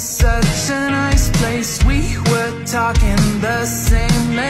such a nice place. We were talking the same language